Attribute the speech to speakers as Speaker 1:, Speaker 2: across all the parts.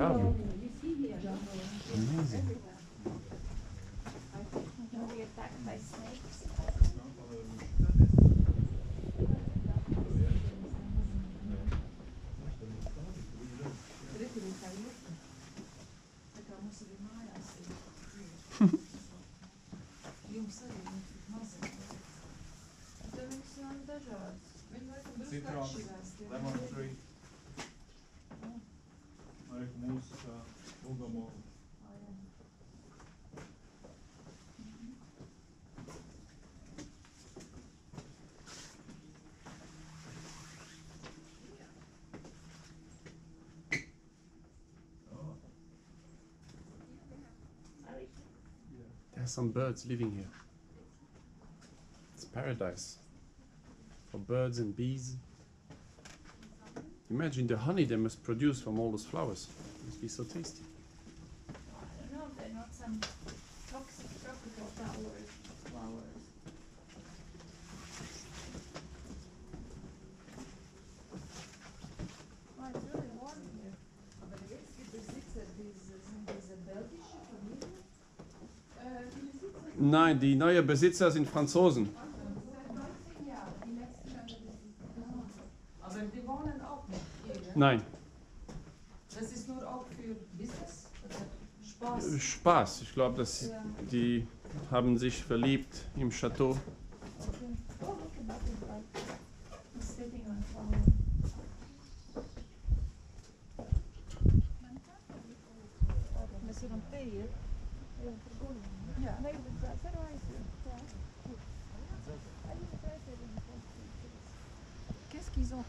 Speaker 1: Incroyable. There's some birds living here. It's paradise for birds and bees. Imagine the honey they must produce from all those flowers. It must be so tasty.
Speaker 2: I don't know if they're not some
Speaker 1: Nein, die neuen Besitzer sind Franzosen.
Speaker 3: Seit 19 Jahren, die letzten Aber die wohnen auch nicht hier?
Speaker 1: Nein,
Speaker 3: Das ist nur auch für Business oder Spaß?
Speaker 1: Spaß. Ich glaube, dass
Speaker 3: Ja.
Speaker 1: die haben sich verliebt im Chateau.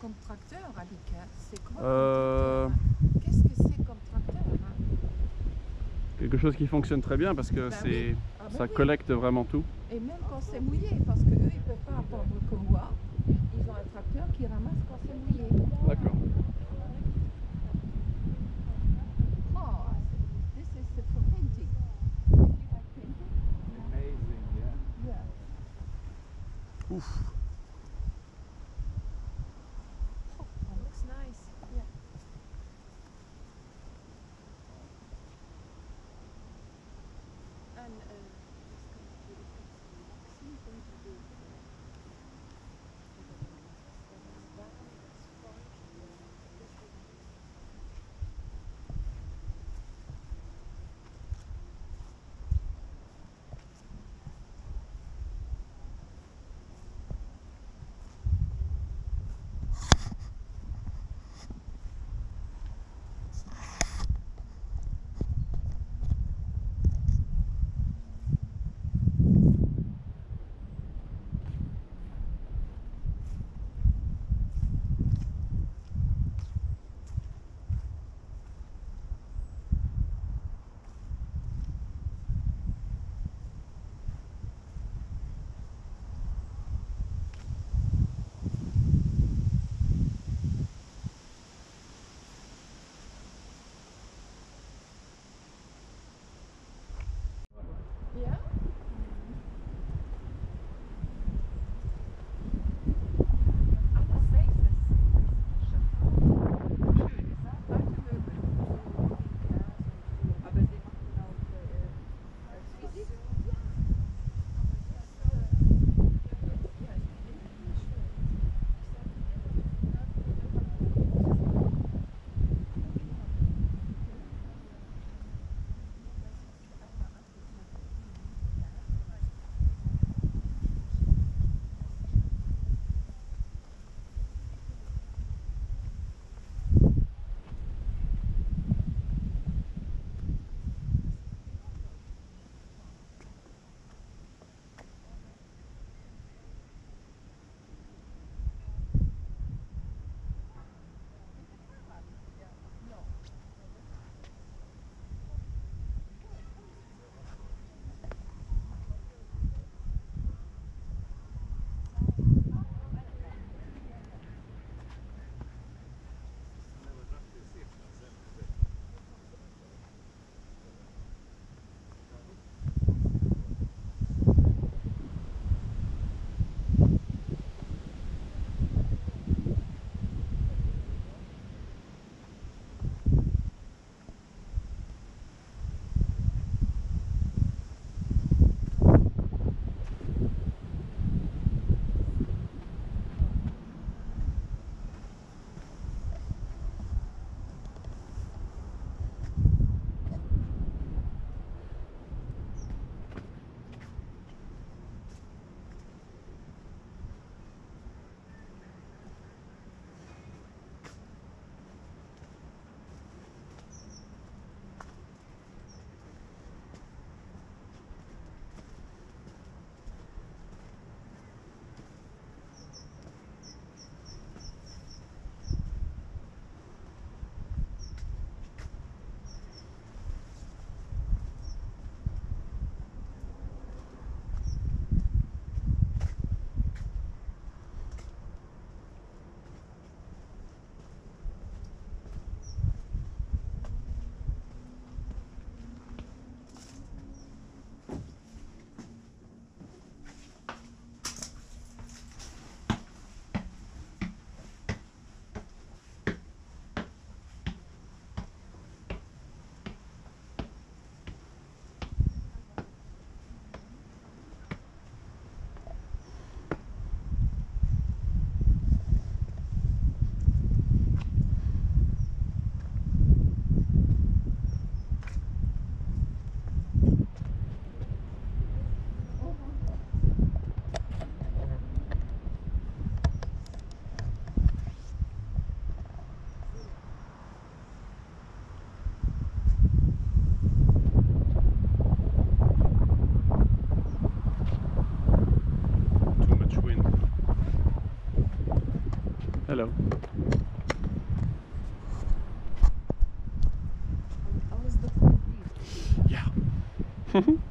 Speaker 4: Comme tracteur, Alika C'est quoi
Speaker 1: Euh,
Speaker 4: tracteur, Qu'est-ce que c'est comme tracteur hein?
Speaker 1: Quelque chose qui fonctionne très bien parce que c'est,
Speaker 4: oui. Ah bah
Speaker 1: ça
Speaker 4: oui.
Speaker 1: collecte vraiment tout.
Speaker 4: Et même quand c'est mouillé, parce qu'eux,
Speaker 5: Yeah.
Speaker 1: Hello. Ja.